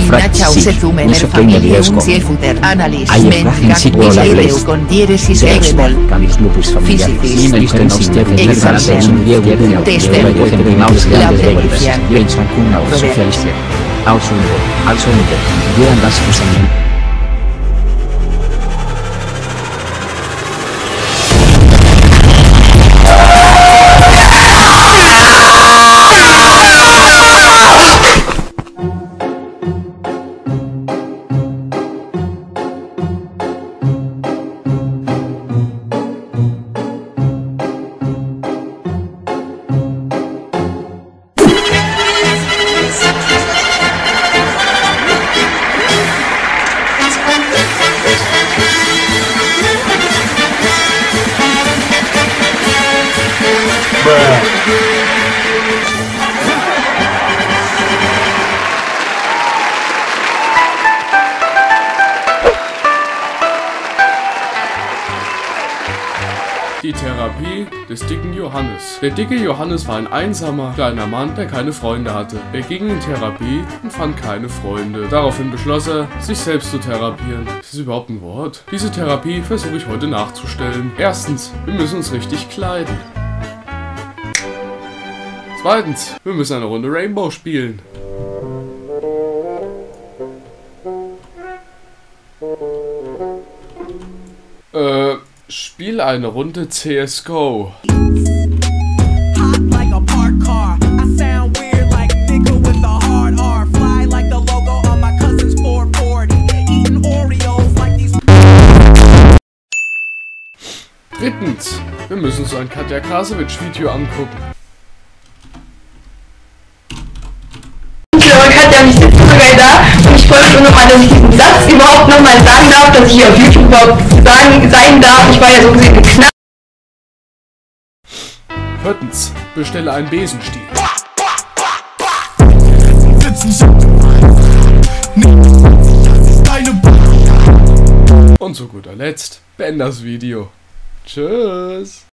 Fractic, no sé qué me riesgo. De Expol, Camis Lupus Die Therapie des dicken Johannes. Der dicke Johannes war ein einsamer kleiner Mann, der keine Freunde hatte. Er ging in Therapie und fand keine Freunde. Daraufhin beschloss er, sich selbst zu therapieren. Ist das überhaupt ein Wort? Diese Therapie versuche ich heute nachzustellen. Erstens, wir müssen uns richtig kleiden. Zweitens, wir müssen eine Runde Rainbow spielen. Äh, spiel eine Runde CSGO. Hot like a parked car. I sound weird und nochmal, dass ich diesen Satz überhaupt nochmal sagen darf, dass ich hier auf YouTube überhaupt sagen, sein darf. Ich war ja so gesehen geknallt. Viertens, bestelle einen Besenstiel. Und zu guter Letzt, beende das Video. Tschüss.